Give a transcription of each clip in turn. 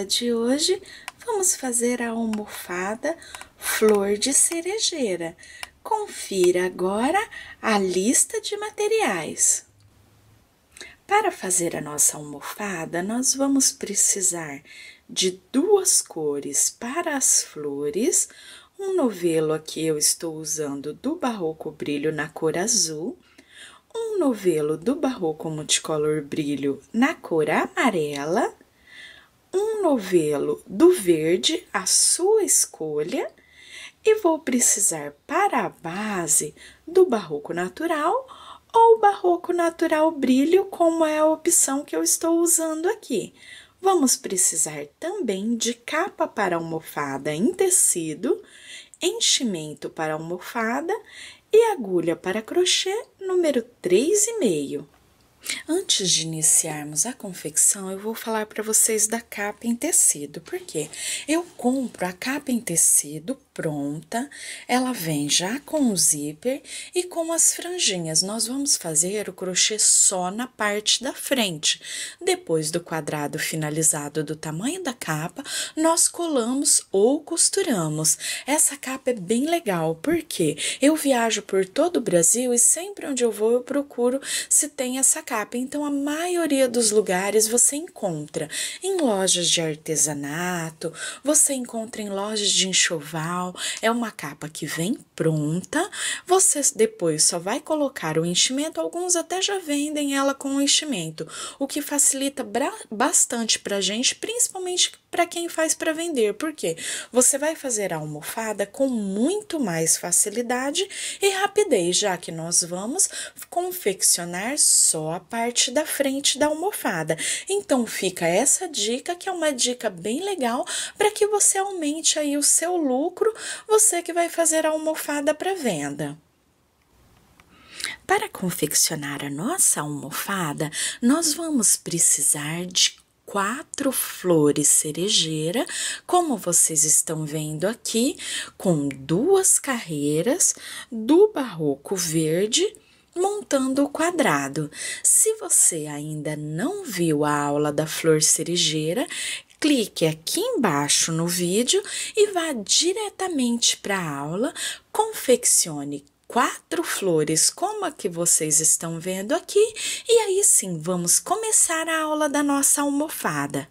Aula de hoje vamos fazer a almofada flor de cerejeira. Confira agora a lista de materiais. Para fazer a nossa almofada, nós vamos precisar de duas cores para as flores, um novelo aqui eu estou usando do Barroco Brilho na cor azul, um novelo do Barroco Multicolor Brilho na cor amarela, um novelo do verde, a sua escolha, e vou precisar para a base do Barroco Natural ou Barroco Natural Brilho, como é a opção que eu estou usando aqui. Vamos precisar também de capa para almofada em tecido, enchimento para almofada e agulha para crochê número 3,5. Antes de iniciarmos a confecção, eu vou falar para vocês da capa em tecido, porque eu compro a capa em tecido pronta, ela vem já com o zíper e com as franjinhas. Nós vamos fazer o crochê só na parte da frente. Depois do quadrado finalizado do tamanho da capa, nós colamos ou costuramos. Essa capa é bem legal, porque eu viajo por todo o Brasil e sempre onde eu vou eu procuro se tem essa capa. Então, a maioria dos lugares você encontra em lojas de artesanato, você encontra em lojas de enxoval, é uma capa que vem pronta, você depois só vai colocar o enchimento, alguns até já vendem ela com o enchimento, o que facilita bastante pra gente, principalmente para quem faz para vender, porque você vai fazer a almofada com muito mais facilidade e rapidez, já que nós vamos confeccionar só a parte da frente da almofada. Então fica essa dica que é uma dica bem legal para que você aumente aí o seu lucro você que vai fazer a almofada para venda. Para confeccionar a nossa almofada, nós vamos precisar de quatro flores cerejeira, como vocês estão vendo aqui, com duas carreiras do barroco verde montando o quadrado. Se você ainda não viu a aula da flor cerejeira, clique aqui embaixo no vídeo e vá diretamente para a aula, confeccione quatro flores como a que vocês estão vendo aqui e aí sim vamos começar a aula da nossa almofada.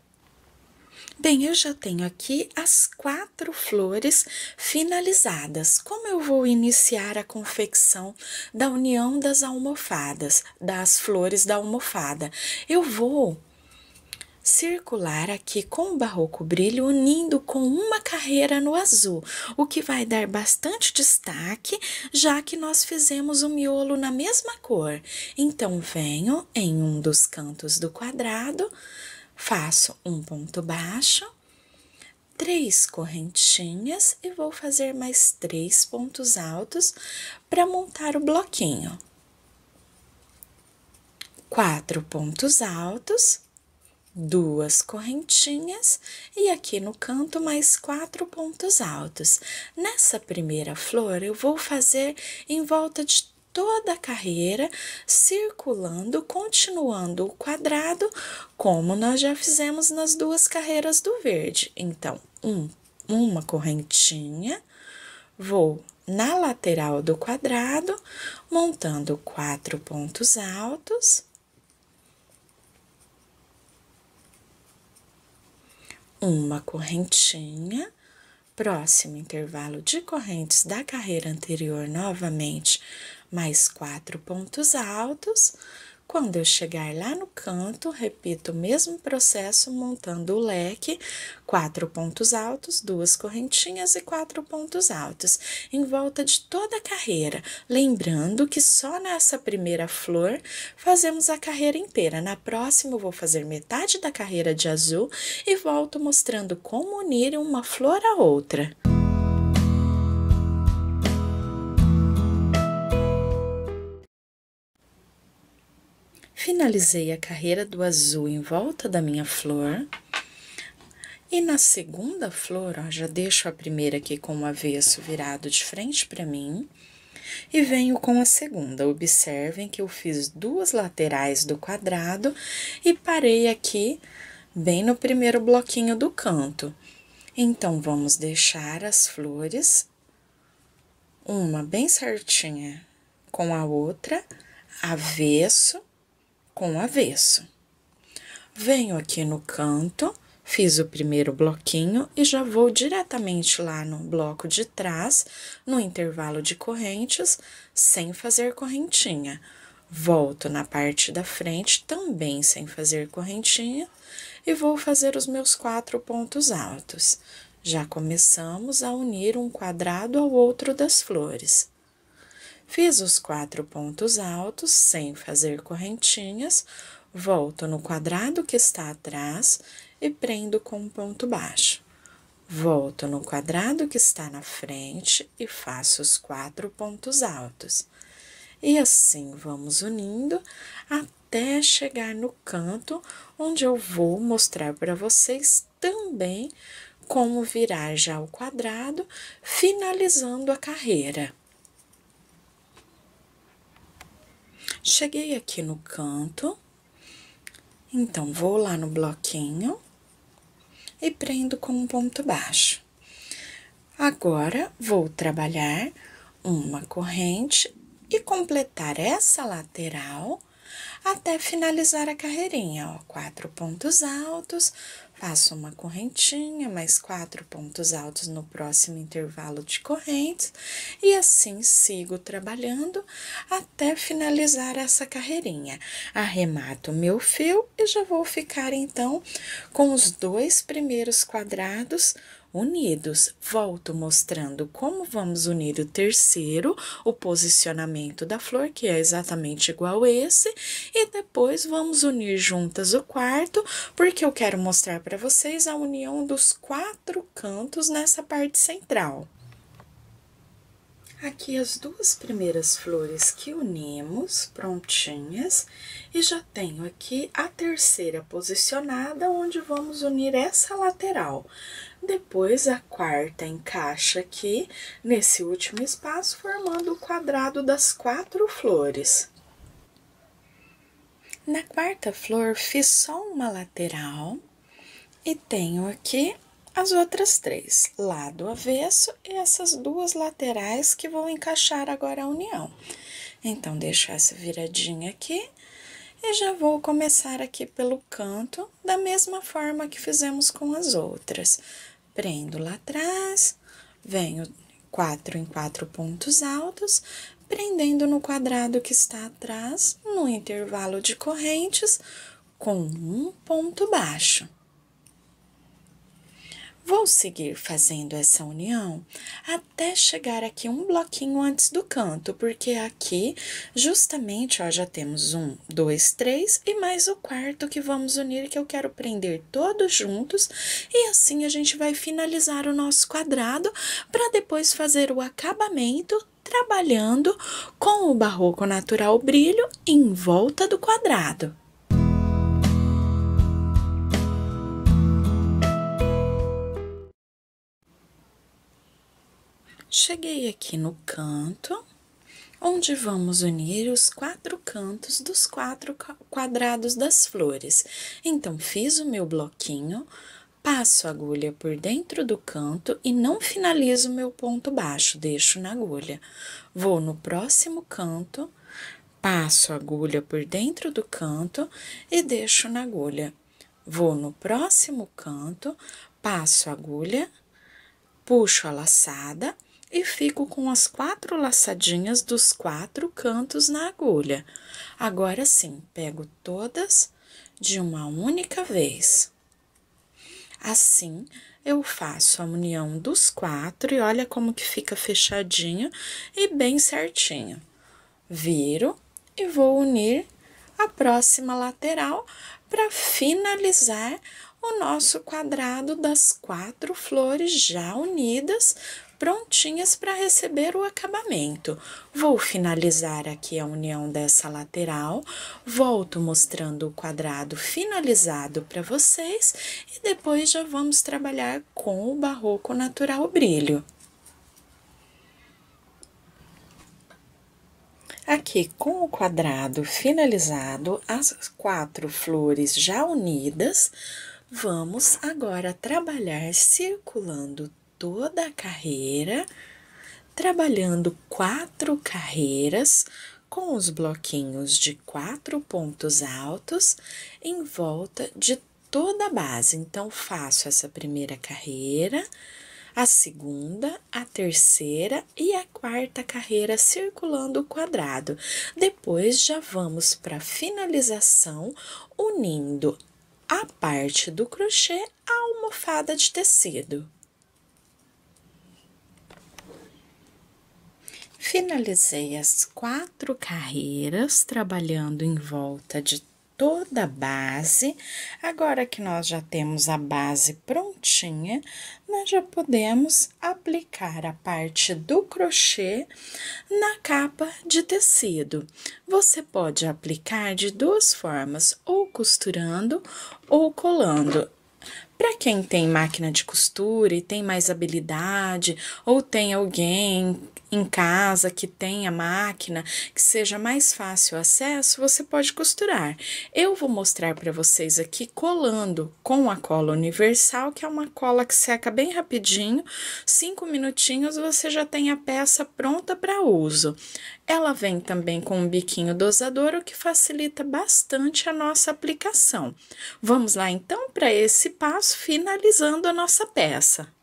Bem, eu já tenho aqui as quatro flores finalizadas. Como eu vou iniciar a confecção da união das almofadas, das flores da almofada? Eu vou circular aqui com o barroco brilho, unindo com uma carreira no azul, o que vai dar bastante destaque, já que nós fizemos o miolo na mesma cor. Então, venho em um dos cantos do quadrado, faço um ponto baixo, três correntinhas e vou fazer mais três pontos altos para montar o bloquinho. Quatro pontos altos duas correntinhas e aqui no canto mais quatro pontos altos. Nessa primeira flor, eu vou fazer em volta de toda a carreira, circulando, continuando o quadrado, como nós já fizemos nas duas carreiras do verde. Então, um, uma correntinha, vou na lateral do quadrado, montando quatro pontos altos uma correntinha, próximo intervalo de correntes da carreira anterior novamente, mais quatro pontos altos, quando eu chegar lá no canto, repito o mesmo processo montando o leque, quatro pontos altos, duas correntinhas e quatro pontos altos, em volta de toda a carreira. Lembrando que só nessa primeira flor fazemos a carreira inteira. Na próxima, eu vou fazer metade da carreira de azul e volto mostrando como unir uma flor a outra. Finalizei a carreira do azul em volta da minha flor. E na segunda flor, ó, já deixo a primeira aqui com o avesso virado de frente para mim. E venho com a segunda. Observem que eu fiz duas laterais do quadrado e parei aqui bem no primeiro bloquinho do canto. Então, vamos deixar as flores, uma bem certinha com a outra, avesso com avesso. Venho aqui no canto, fiz o primeiro bloquinho e já vou diretamente lá no bloco de trás, no intervalo de correntes, sem fazer correntinha. Volto na parte da frente, também sem fazer correntinha, e vou fazer os meus quatro pontos altos. Já começamos a unir um quadrado ao outro das flores. Fiz os quatro pontos altos sem fazer correntinhas, volto no quadrado que está atrás e prendo com um ponto baixo. Volto no quadrado que está na frente e faço os quatro pontos altos. E assim vamos unindo até chegar no canto, onde eu vou mostrar para vocês também como virar já o quadrado, finalizando a carreira. Cheguei aqui no canto, então vou lá no bloquinho e prendo com um ponto baixo. Agora, vou trabalhar uma corrente e completar essa lateral até finalizar a carreirinha, ó. Quatro pontos altos, faço uma correntinha, mais quatro pontos altos no próximo intervalo de correntes, e assim sigo trabalhando até finalizar essa carreirinha. Arremato meu fio e já vou ficar, então, com os dois primeiros quadrados unidos. Volto mostrando como vamos unir o terceiro, o posicionamento da flor, que é exatamente igual esse, e depois vamos unir juntas o quarto, porque eu quero mostrar para vocês a união dos quatro cantos nessa parte central. Aqui as duas primeiras flores que unimos, prontinhas, e já tenho aqui a terceira posicionada, onde vamos unir essa lateral. Depois, a quarta encaixa aqui nesse último espaço, formando o quadrado das quatro flores. Na quarta flor, fiz só uma lateral e tenho aqui as outras três, lado avesso e essas duas laterais que vou encaixar agora a união. Então, deixo essa viradinha aqui e já vou começar aqui pelo canto, da mesma forma que fizemos com as outras prendo lá atrás, venho quatro em quatro pontos altos, prendendo no quadrado que está atrás, no intervalo de correntes, com um ponto baixo. Vou seguir fazendo essa união até chegar aqui um bloquinho antes do canto, porque aqui, justamente, ó, já temos um, dois, três e mais o quarto que vamos unir, que eu quero prender todos juntos, e assim a gente vai finalizar o nosso quadrado para depois fazer o acabamento trabalhando com o barroco natural brilho em volta do quadrado. Cheguei aqui no canto, onde vamos unir os quatro cantos dos quatro quadrados das flores. Então, fiz o meu bloquinho, passo a agulha por dentro do canto e não finalizo meu ponto baixo, deixo na agulha. Vou no próximo canto, passo a agulha por dentro do canto e deixo na agulha. Vou no próximo canto, passo a agulha, puxo a laçada e fico com as quatro laçadinhas dos quatro cantos na agulha. Agora sim, pego todas de uma única vez. Assim, eu faço a união dos quatro e olha como que fica fechadinho e bem certinho. Viro e vou unir a próxima lateral para finalizar o nosso quadrado das quatro flores já unidas, prontinhas para receber o acabamento. Vou finalizar aqui a união dessa lateral, volto mostrando o quadrado finalizado para vocês e depois já vamos trabalhar com o barroco natural brilho. Aqui, com o quadrado finalizado, as quatro flores já unidas, Vamos agora trabalhar circulando toda a carreira, trabalhando quatro carreiras com os bloquinhos de quatro pontos altos em volta de toda a base. Então, faço essa primeira carreira, a segunda, a terceira e a quarta carreira circulando o quadrado. Depois já vamos para a finalização, unindo a parte do crochê à almofada de tecido. Finalizei as quatro carreiras trabalhando em volta de toda a base. Agora que nós já temos a base prontinha, nós já podemos aplicar a parte do crochê na capa de tecido. Você pode aplicar de duas formas, ou costurando ou colando. Para quem tem máquina de costura e tem mais habilidade, ou tem alguém em casa que tenha máquina, que seja mais fácil o acesso, você pode costurar. Eu vou mostrar para vocês aqui colando com a cola universal, que é uma cola que seca bem rapidinho, cinco minutinhos você já tem a peça pronta para uso. Ela vem também com um biquinho dosador, o que facilita bastante a nossa aplicação. Vamos lá então para esse passo, finalizando a nossa peça.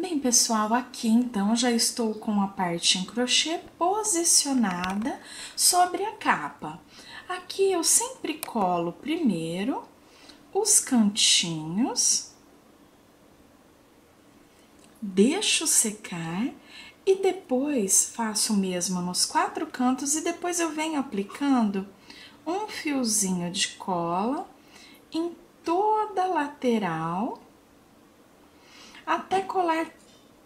Bem, pessoal, aqui então já estou com a parte em crochê posicionada sobre a capa. Aqui eu sempre colo primeiro os cantinhos, deixo secar e depois faço o mesmo nos quatro cantos e depois eu venho aplicando um fiozinho de cola em toda a lateral até colar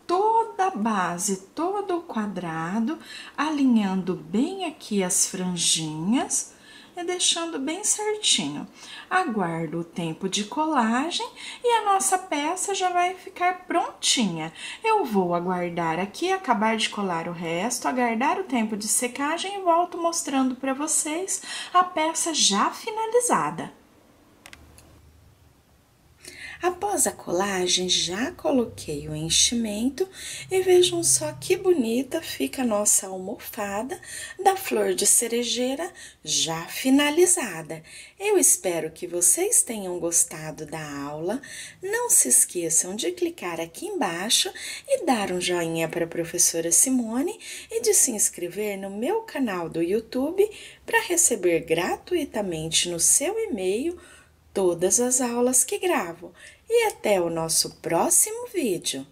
toda a base, todo o quadrado, alinhando bem aqui as franjinhas e deixando bem certinho. Aguardo o tempo de colagem e a nossa peça já vai ficar prontinha. Eu vou aguardar aqui, acabar de colar o resto, aguardar o tempo de secagem e volto mostrando para vocês a peça já finalizada. Após a colagem, já coloquei o enchimento e vejam só que bonita fica a nossa almofada da flor de cerejeira já finalizada. Eu espero que vocês tenham gostado da aula. Não se esqueçam de clicar aqui embaixo e dar um joinha para a professora Simone e de se inscrever no meu canal do YouTube para receber gratuitamente no seu e-mail todas as aulas que gravo e até o nosso próximo vídeo.